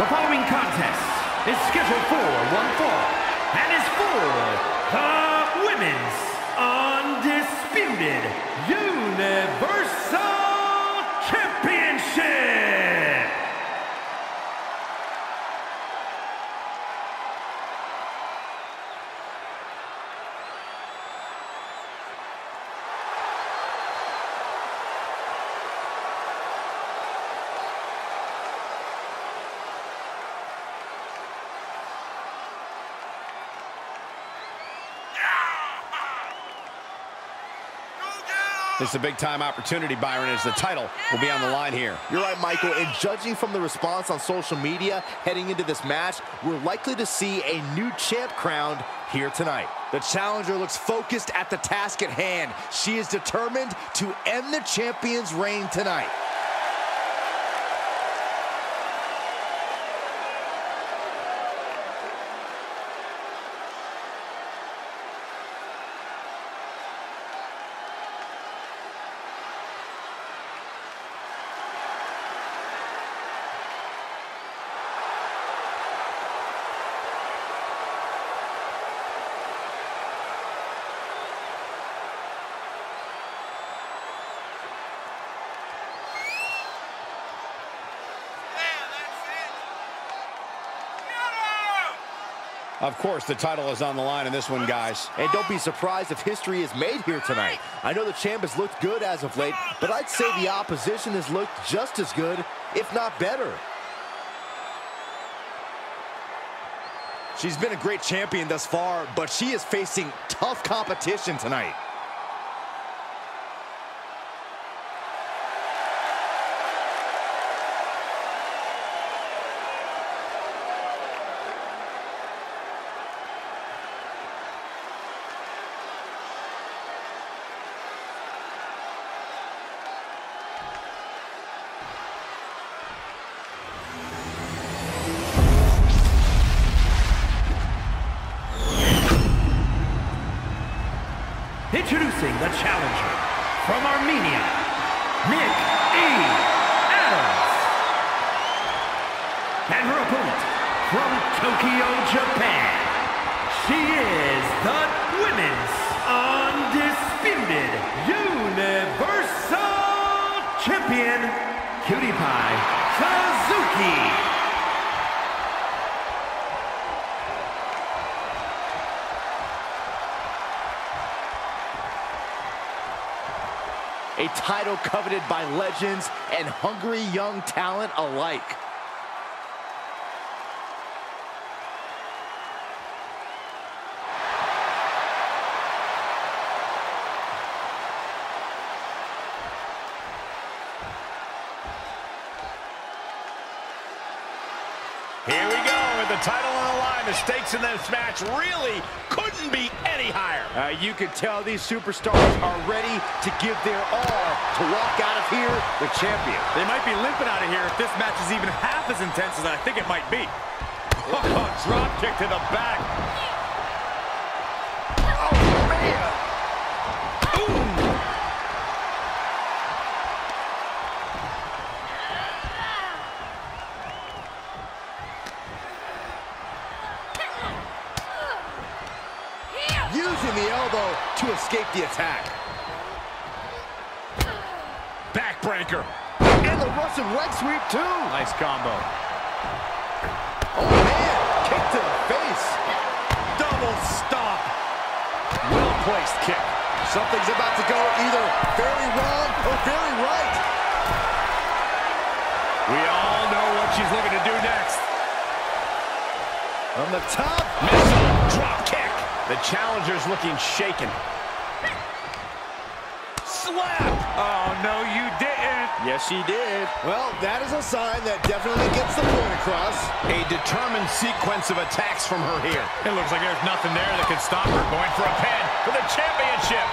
The following contest is scheduled for one fall and is for the Women's Undisputed Universal This is a big-time opportunity, Byron, as the title will be on the line here. You're right, Michael, and judging from the response on social media heading into this match, we're likely to see a new champ crowned here tonight. The challenger looks focused at the task at hand. She is determined to end the champion's reign tonight. Of course, the title is on the line in this one, guys. And don't be surprised if history is made here tonight. I know the champ has looked good as of late, but I'd say the opposition has looked just as good, if not better. She's been a great champion thus far, but she is facing tough competition tonight. Introducing the challenger from Armenia, Nick E. Adams. And her opponent from Tokyo, Japan. She is the Women's Undisputed Universal Champion, Cutie Pie Suzuki. A title coveted by legends and hungry young talent alike. Here we go with the title on the line. The stakes in this match really couldn't be any higher. Uh, you can tell these superstars are ready to give their all to walk out of here the champion. They might be limping out of here if this match is even half as intense as I think it might be. Oh, drop kick to the back. Oh, man! To escape the attack. Backbreaker. And the Russian leg sweep, too. Nice combo. Oh, man. Kick to the face. Double stomp. Well-placed kick. Something's about to go either very wrong or very right. We all know what she's looking to do next. From the top. Missile drop kick. The challenger's looking shaken. Slap. Oh, no, you didn't. Yes, she did. Well, that is a sign that definitely gets the point across. A determined sequence of attacks from her here. It looks like there's nothing there that can stop her going for a pin for the championship.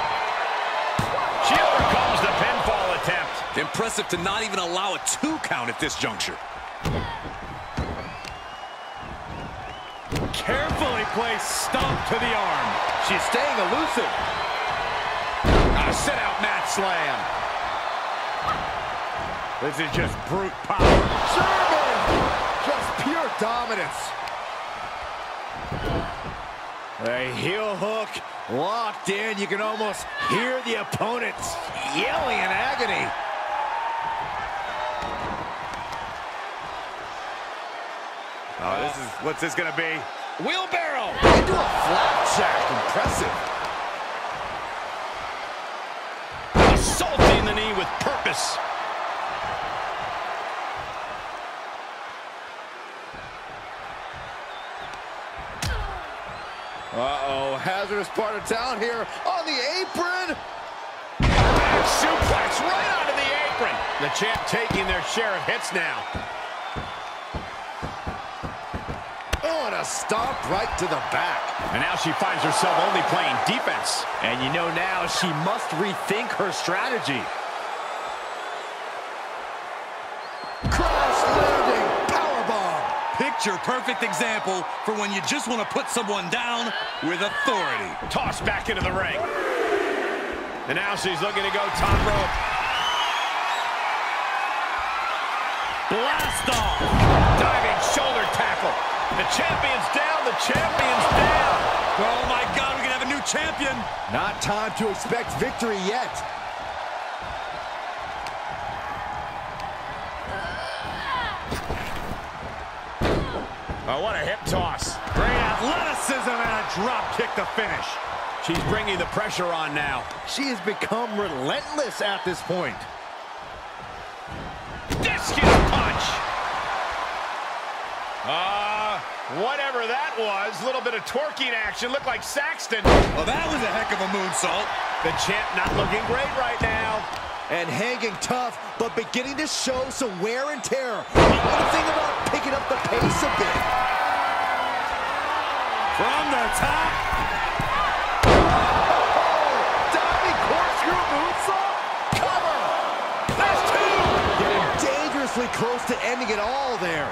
She overcomes the pinfall attempt. Impressive to not even allow a two count at this juncture. Carefully placed stomp to the arm. She's staying elusive. A sit-out mat slam. This is just brute power. German! just pure dominance. A heel hook locked in. You can almost hear the opponents yelling in agony. Oh, this is, what's this gonna be? Wheelbarrow. Into a flapjack. Impressive. With purpose. Uh-oh, hazardous part of town here on the apron. And suplex right onto the apron. The champ taking their share of hits now. Oh, and a stomp right to the back. And now she finds herself only playing defense. And you know now she must rethink her strategy. Picture perfect example for when you just want to put someone down with authority. Tossed back into the ring. And now she's looking to go top rope. Blast off. Diving shoulder tackle. The champion's down. The champion's down. Oh my God, We're going to have a new champion. Not time to expect victory yet. Oh, what a hip toss. Great athleticism and a drop kick to finish. She's bringing the pressure on now. She has become relentless at this point. Discus punch. Ah, whatever that was. A little bit of twerking action. Looked like Saxton. Well, that was a heck of a moonsault. The champ not looking great right now. And hanging tough, but beginning to show some wear and tear. One thing about picking up the pace a bit. From the top. Oh, diving corkscrew moonsault. Cover. That's two. Getting dangerously close to ending it all there.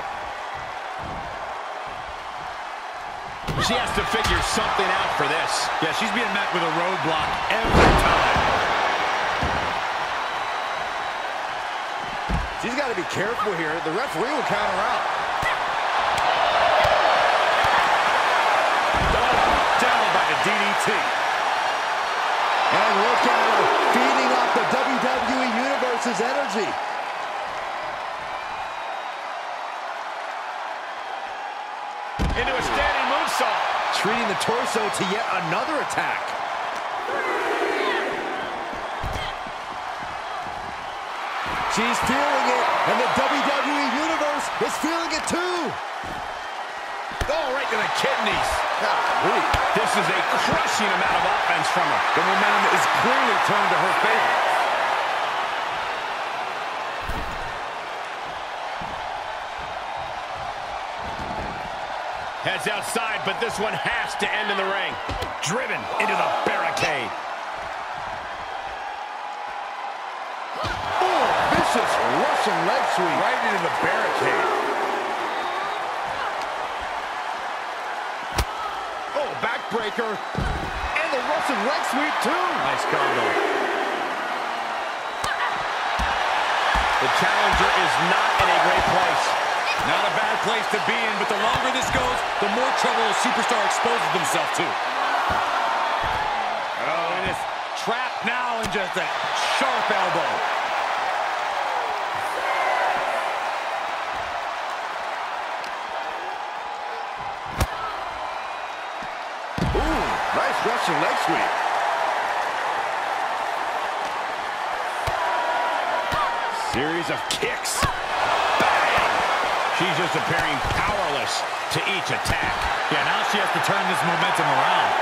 She has to figure something out for this. Yeah, she's being met with a roadblock every time. She's got to be careful here. The referee will count her out. DDT. And look at her feeding off the WWE Universe's energy. Into a standing moonsault. Treating the torso to yet another attack. She's feeling it, and the WWE Universe is feeling it too. Oh, right to the kidneys. Golly. This is a crushing amount of offense from her. The momentum is clearly turned to her favor. Heads outside, but this one has to end in the ring. Driven into the barricade. Oh, vicious Russian leg sweep. Right into the barricade. Oh, backbreaker. And the Russian leg sweep, too. Nice combo. The challenger is not in a great place. Not a bad place to be in, but the longer this goes, the more trouble a superstar exposes themselves to. Oh, and it's trapped now in just a sharp elbow. Leg sweep. Series of kicks. Bang! She's just appearing powerless to each attack. Yeah, now she has to turn this momentum around.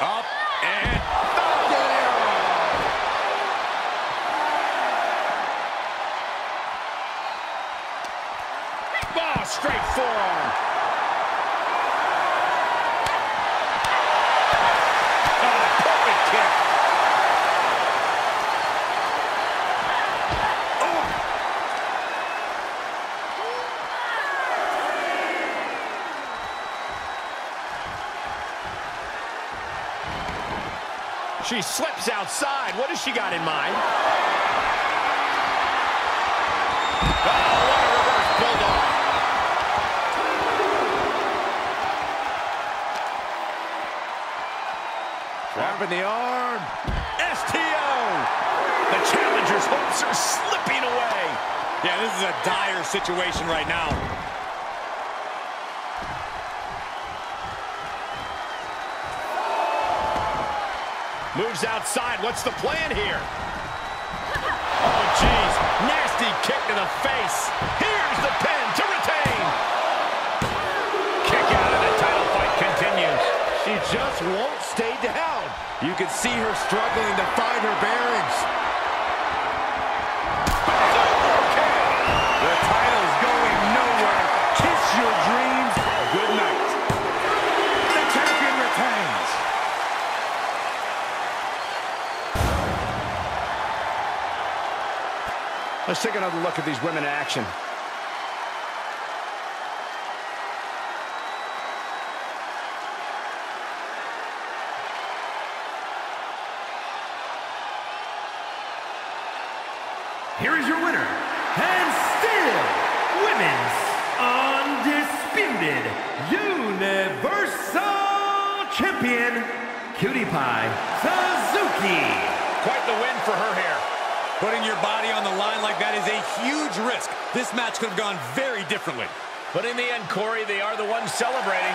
Up and Oh, straight forearm. Oh, perfect kick. She slips outside. What has she got in mind? Oh, what a reverse bulldog. Dropping the arm. STO. The challenger's hopes are slipping away. Yeah, this is a dire situation right now. Moves outside. What's the plan here? Oh, jeez. Nasty kick to the face. Here's the pin to retain. Kick out of the title fight continues. She just won't stay down. You can see her struggling to find her bearings. Let's take another look at these women in action. Here is your winner, and still Women's Undisputed Universal Champion, Cutie Pie Suzuki. Quite the win for her here. Putting your body on the line like that is a huge risk. This match could have gone very differently. But in the end, Corey, they are the ones celebrating.